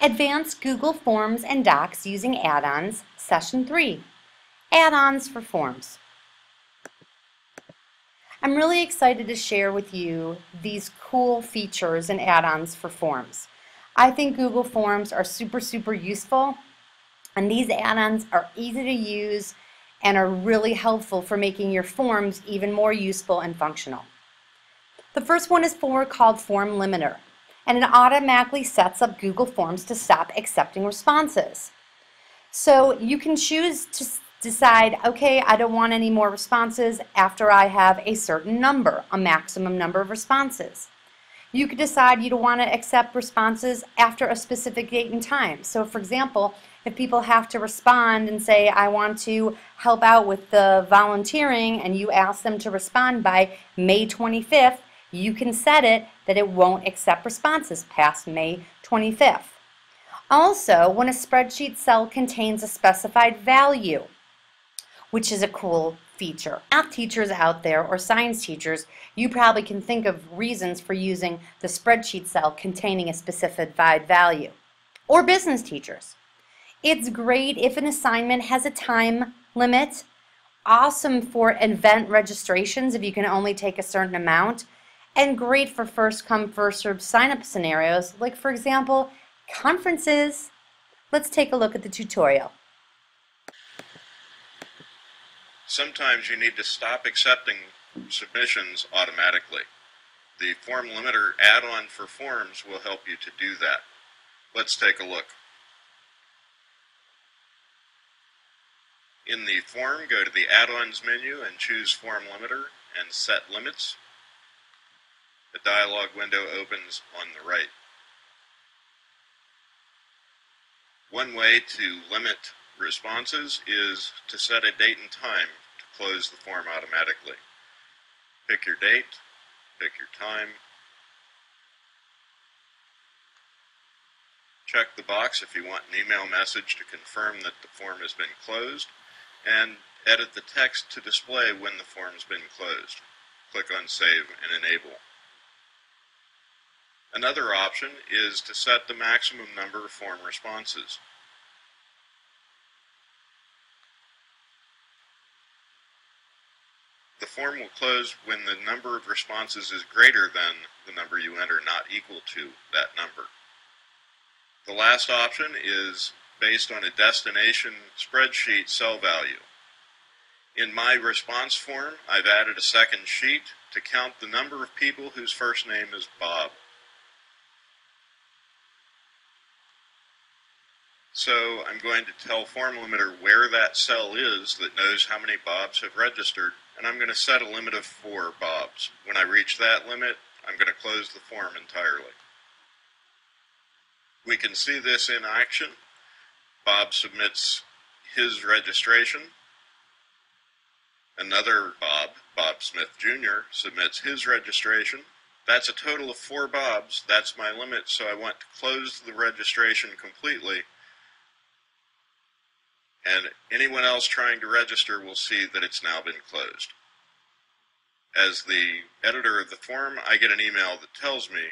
Advanced Google Forms and Docs using add-ons, Session 3. Add-ons for Forms. I'm really excited to share with you these cool features and add-ons for Forms. I think Google Forms are super, super useful, and these add-ons are easy to use and are really helpful for making your forms even more useful and functional. The first one is for called Form Limiter and it automatically sets up Google Forms to stop accepting responses. So you can choose to decide, okay, I don't want any more responses after I have a certain number, a maximum number of responses. You could decide you don't want to accept responses after a specific date and time. So for example, if people have to respond and say, I want to help out with the volunteering, and you ask them to respond by May 25th, you can set it that it won't accept responses past May 25th. Also, when a spreadsheet cell contains a specified value, which is a cool feature. Math teachers out there or science teachers, you probably can think of reasons for using the spreadsheet cell containing a specified value. Or business teachers. It's great if an assignment has a time limit. Awesome for event registrations if you can only take a certain amount and great for first come first served sign up scenarios like for example conferences. Let's take a look at the tutorial. Sometimes you need to stop accepting submissions automatically. The Form Limiter add-on for forms will help you to do that. Let's take a look. In the form, go to the Add-ons menu and choose Form Limiter and Set Limits. The dialog window opens on the right. One way to limit responses is to set a date and time to close the form automatically. Pick your date, pick your time, check the box if you want an email message to confirm that the form has been closed, and edit the text to display when the form has been closed. Click on Save and Enable. Another option is to set the maximum number of form responses. The form will close when the number of responses is greater than the number you enter, not equal to that number. The last option is based on a destination spreadsheet cell value. In my response form, I've added a second sheet to count the number of people whose first name is Bob. So I'm going to tell Form Limiter where that cell is that knows how many bobs have registered, and I'm going to set a limit of four bobs. When I reach that limit, I'm going to close the form entirely. We can see this in action. Bob submits his registration. Another Bob, Bob Smith Jr., submits his registration. That's a total of four Bobs. That's my limit, so I want to close the registration completely and anyone else trying to register will see that it's now been closed. As the editor of the form, I get an email that tells me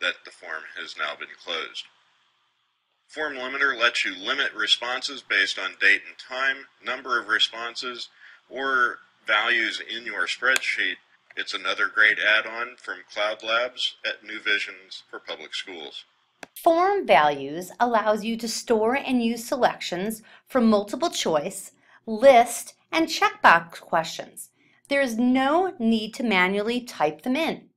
that the form has now been closed. Form Limiter lets you limit responses based on date and time, number of responses, or values in your spreadsheet. It's another great add-on from Cloud Labs at New Visions for Public Schools. Form values allows you to store and use selections from multiple choice, list, and checkbox questions. There is no need to manually type them in.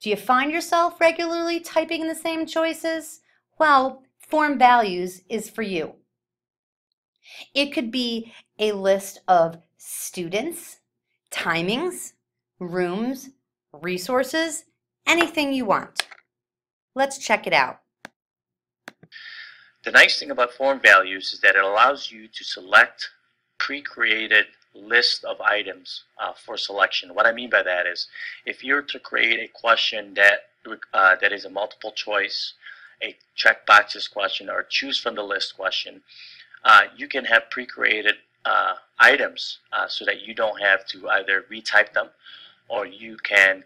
Do you find yourself regularly typing the same choices? Well, form values is for you. It could be a list of students, timings, rooms, resources, anything you want. Let's check it out. The nice thing about form values is that it allows you to select pre-created list of items uh, for selection. What I mean by that is if you're to create a question that uh, that is a multiple choice, a checkboxes question, or choose from the list question, uh, you can have pre-created uh, items uh, so that you don't have to either retype them or you can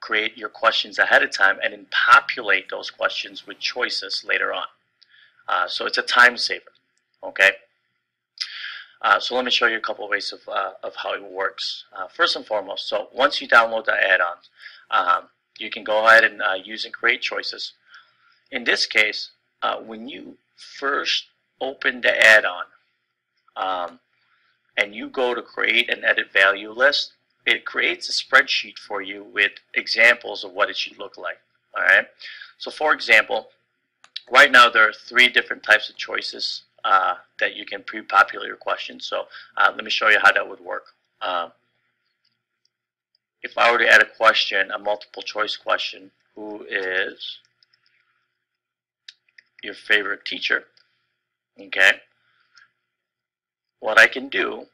create your questions ahead of time and then populate those questions with choices later on. Uh, so it's a time saver. Okay. Uh, so let me show you a couple of ways of, uh, of how it works. Uh, first and foremost, so once you download the add-on, um, you can go ahead and use and create choices. In this case, when you first open the add-on um, and you go to create and edit value list, it creates a spreadsheet for you with examples of what it should look like. All right. So for example, right now there are three different types of choices uh, that you can pre-populate your questions. So uh, let me show you how that would work. Uh, if I were to add a question, a multiple choice question, who is your favorite teacher? Okay. What I can do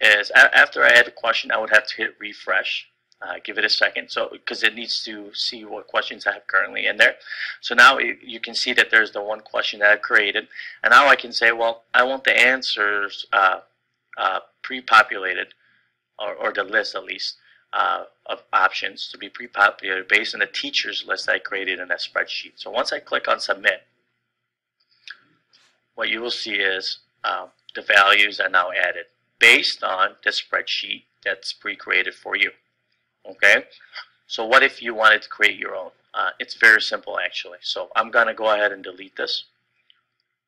is after I add the question, I would have to hit refresh. Uh, give it a second. So because it needs to see what questions I have currently in there. So now it, you can see that there's the one question that I've created. And now I can say well I want the answers uh, uh, pre-populated or, or the list at least uh, of options to be pre-populated based on the teacher's list I created in that spreadsheet. So once I click on submit what you will see is uh, the values are now added based on the spreadsheet that's pre-created for you. Okay, so what if you wanted to create your own? Uh, it's very simple actually. So I'm going to go ahead and delete this.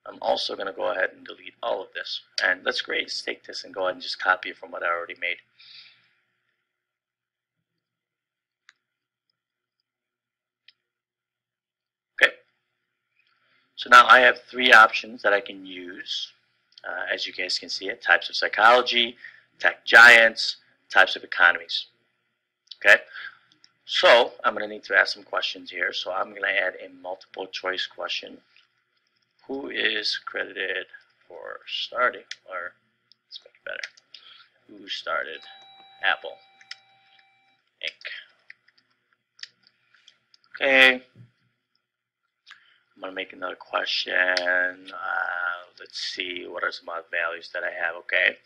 I'm also going to go ahead and delete all of this. And let's create, let's take this and go ahead and just copy it from what I already made. Okay. So now I have three options that I can use uh, as you guys can see it, types of psychology, tech giants, types of economies. Okay, so I'm going to need to ask some questions here. So I'm going to add a multiple choice question. Who is credited for starting, or let's make it better, who started Apple Inc. Okay, I'm going to make another question. Uh, let's see, what are some other values that I have? Okay.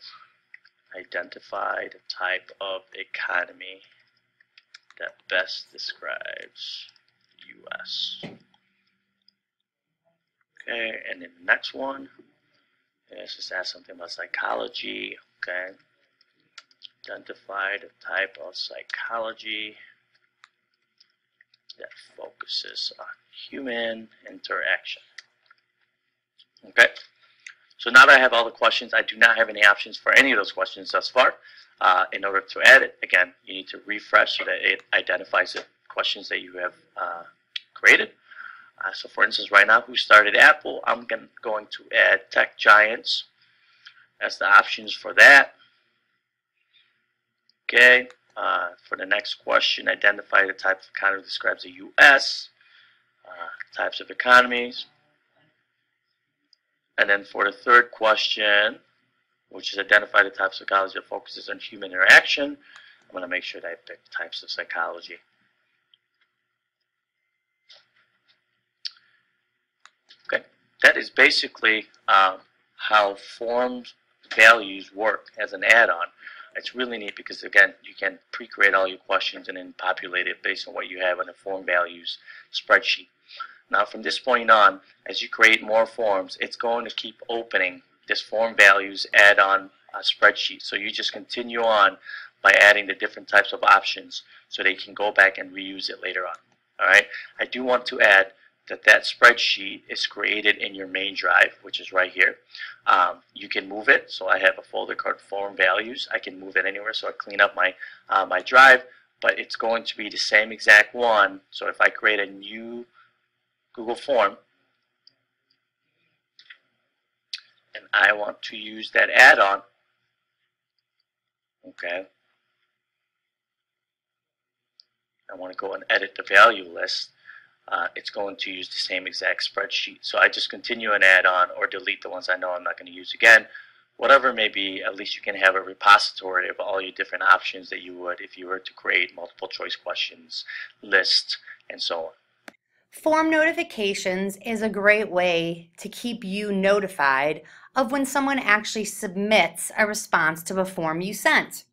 Identify the type of economy that best describes U.S. Okay, and then the next one let's just ask something about psychology. Okay. Identify the type of psychology that focuses on human interaction. Okay, so now that I have all the questions, I do not have any options for any of those questions thus far. Uh, in order to add it, again, you need to refresh so that it identifies the questions that you have uh, created. Uh, so for instance, right now, who started Apple? I'm going to add tech giants as the options for that. Okay, uh, for the next question, identify the type of economy that describes the U.S., uh, types of economies. And then for the third question, which is identify the types of psychology that focuses on human interaction, I'm going to make sure that I pick types of psychology. Okay, that is basically um, how forms values work as an add-on. It's really neat because again, you can pre-create all your questions and then populate it based on what you have in the form values spreadsheet. Now from this point on, as you create more forms, it's going to keep opening this form values add-on uh, spreadsheet. So you just continue on by adding the different types of options so they can go back and reuse it later on. All right. I do want to add that that spreadsheet is created in your main drive, which is right here. Um, you can move it. So I have a folder called form values. I can move it anywhere. So I clean up my, uh, my drive, but it's going to be the same exact one. So if I create a new Google form, and I want to use that add-on, okay, I want to go and edit the value list uh, it's going to use the same exact spreadsheet. So I just continue and add on or delete the ones I know I'm not going to use again. Whatever it may be, at least you can have a repository of all your different options that you would if you were to create multiple choice questions, lists, and so on. Form notifications is a great way to keep you notified of when someone actually submits a response to a form you sent.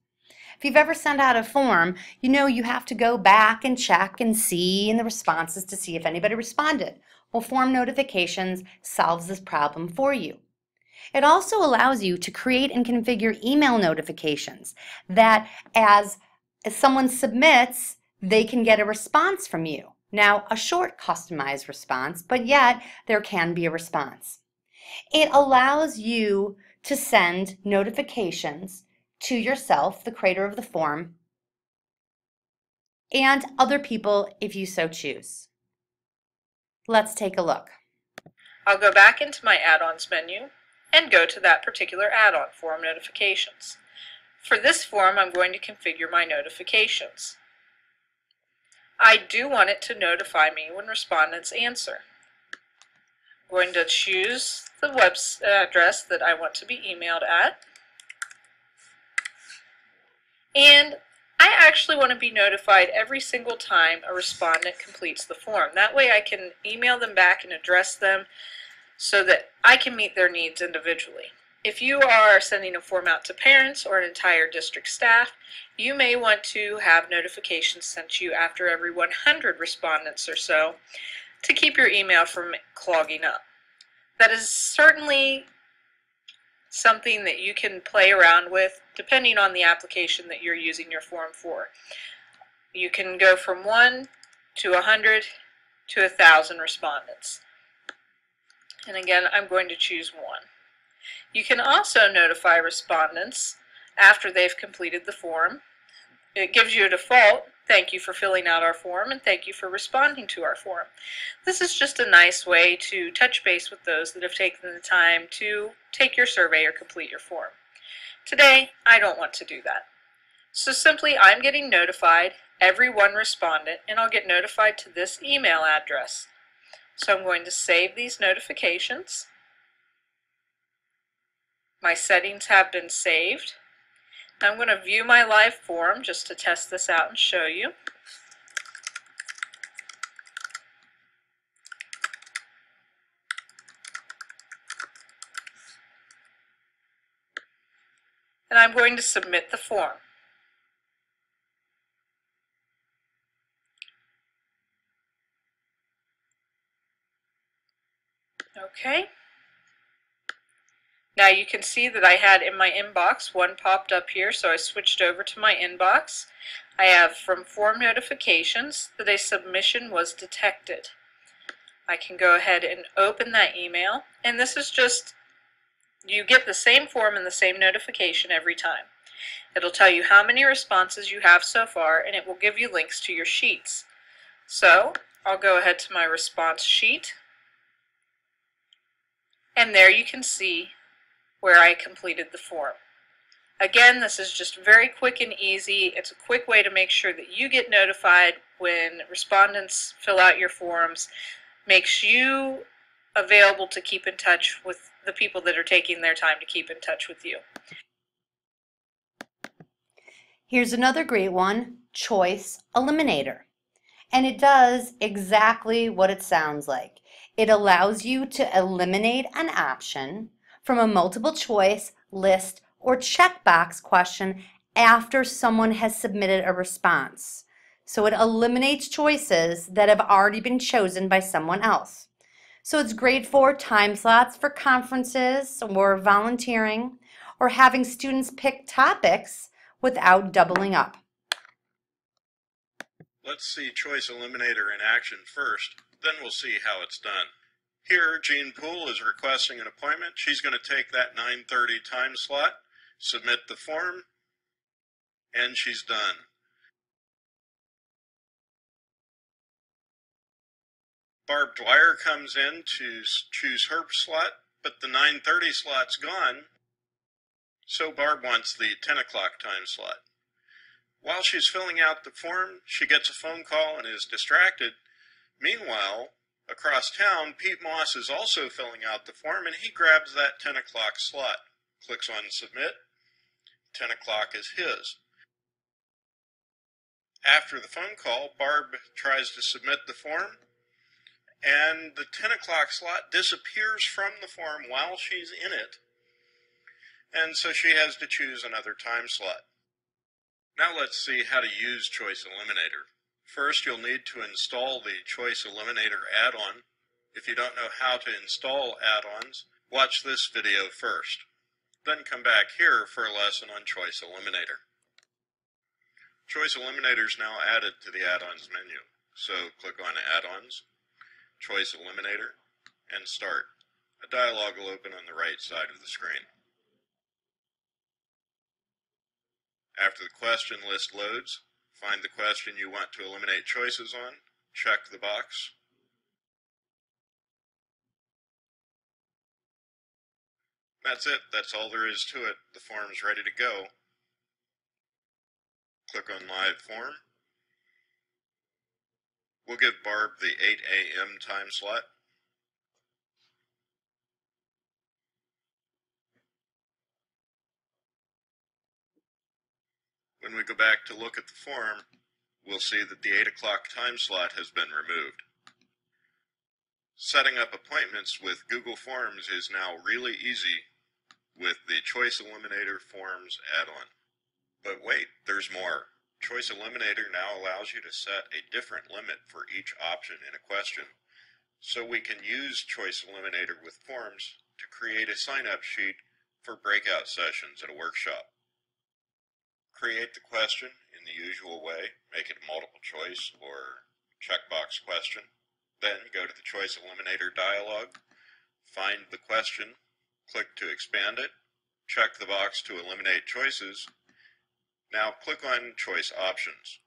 If you've ever sent out a form, you know you have to go back and check and see in the responses to see if anybody responded. Well, Form Notifications solves this problem for you. It also allows you to create and configure email notifications that as, as someone submits, they can get a response from you. Now, a short customized response, but yet there can be a response. It allows you to send notifications to yourself, the creator of the form, and other people if you so choose. Let's take a look. I'll go back into my add-ons menu and go to that particular add-on, Form Notifications. For this form, I'm going to configure my notifications. I do want it to notify me when respondents answer. I'm going to choose the web uh, address that I want to be emailed at. And I actually want to be notified every single time a respondent completes the form. That way I can email them back and address them so that I can meet their needs individually. If you are sending a form out to parents or an entire district staff, you may want to have notifications sent to you after every 100 respondents or so to keep your email from clogging up. That is certainly something that you can play around with depending on the application that you're using your form for. You can go from 1 to 100 to 1,000 respondents. And again, I'm going to choose 1. You can also notify respondents after they've completed the form. It gives you a default, thank you for filling out our form and thank you for responding to our form. This is just a nice way to touch base with those that have taken the time to take your survey or complete your form. Today, I don't want to do that. So simply, I'm getting notified, every one respondent, and I'll get notified to this email address. So I'm going to save these notifications. My settings have been saved. I'm going to view my live form just to test this out and show you. And I'm going to submit the form. Okay. Now you can see that I had in my inbox, one popped up here, so I switched over to my inbox. I have from form notifications that a submission was detected. I can go ahead and open that email, and this is just, you get the same form and the same notification every time. It'll tell you how many responses you have so far, and it will give you links to your sheets. So, I'll go ahead to my response sheet, and there you can see where I completed the form. Again, this is just very quick and easy. It's a quick way to make sure that you get notified when respondents fill out your forms, makes you available to keep in touch with the people that are taking their time to keep in touch with you. Here's another great one, Choice Eliminator. And it does exactly what it sounds like. It allows you to eliminate an option from a multiple choice, list, or checkbox question after someone has submitted a response. So it eliminates choices that have already been chosen by someone else. So it's great for time slots for conferences or volunteering or having students pick topics without doubling up. Let's see Choice Eliminator in action first, then we'll see how it's done. Here, Jean Poole is requesting an appointment. She's going to take that 9.30 time slot, submit the form, and she's done. Barb Dwyer comes in to choose her slot, but the 9.30 slot's gone, so Barb wants the 10 o'clock time slot. While she's filling out the form, she gets a phone call and is distracted. Meanwhile, Across town, Pete Moss is also filling out the form and he grabs that 10 o'clock slot. Clicks on submit. 10 o'clock is his. After the phone call, Barb tries to submit the form and the 10 o'clock slot disappears from the form while she's in it. And so she has to choose another time slot. Now let's see how to use Choice Eliminator. First, you'll need to install the Choice Eliminator add-on If you don't know how to install add-ons, watch this video first. Then come back here for a lesson on Choice Eliminator. Choice Eliminator is now added to the add-ons menu. So click on Add-ons, Choice Eliminator, and Start. A dialog will open on the right side of the screen. After the question list loads, find the question you want to eliminate choices on, check the box, That's it. That's all there is to it. The form's ready to go. Click on Live Form. We'll give Barb the 8 a.m. time slot. When we go back to look at the form, we'll see that the 8 o'clock time slot has been removed. Setting up appointments with Google Forms is now really easy with the Choice Eliminator Forms add-on. But wait, there's more. Choice Eliminator now allows you to set a different limit for each option in a question. So we can use Choice Eliminator with forms to create a sign-up sheet for breakout sessions at a workshop. Create the question in the usual way, make it a multiple choice or checkbox question. Then go to the Choice Eliminator dialog, find the question Click to expand it. Check the box to eliminate choices. Now click on Choice Options.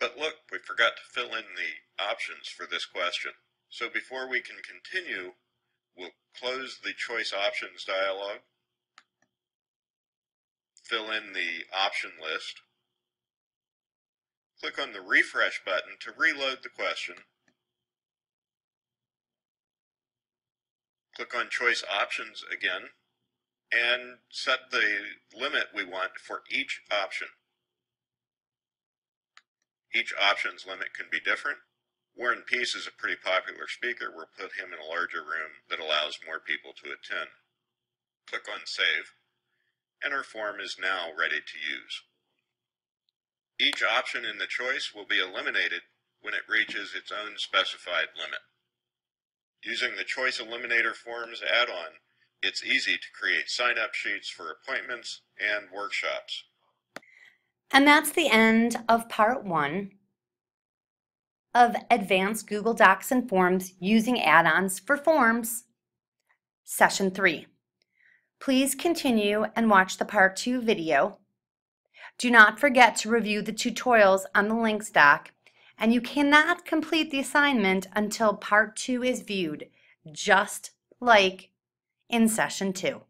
But look, we forgot to fill in the options for this question. So before we can continue, we'll close the Choice Options dialog, fill in the option list, click on the Refresh button to reload the question, click on choice options again and set the limit we want for each option. Each option's limit can be different. Warren Peace is a pretty popular speaker. We'll put him in a larger room that allows more people to attend. Click on Save, and our form is now ready to use. Each option in the choice will be eliminated when it reaches its own specified limit. Using the Choice Eliminator Forms add-on, it's easy to create sign-up sheets for appointments and workshops. And that's the end of part one of Advanced Google Docs and Forms using add-ons for forms, session three. Please continue and watch the part two video. Do not forget to review the tutorials on the links doc and you cannot complete the assignment until part two is viewed, just like in session two.